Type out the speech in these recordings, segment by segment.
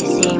You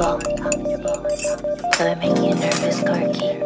uncomfortable. So I make you nervous, Clarky.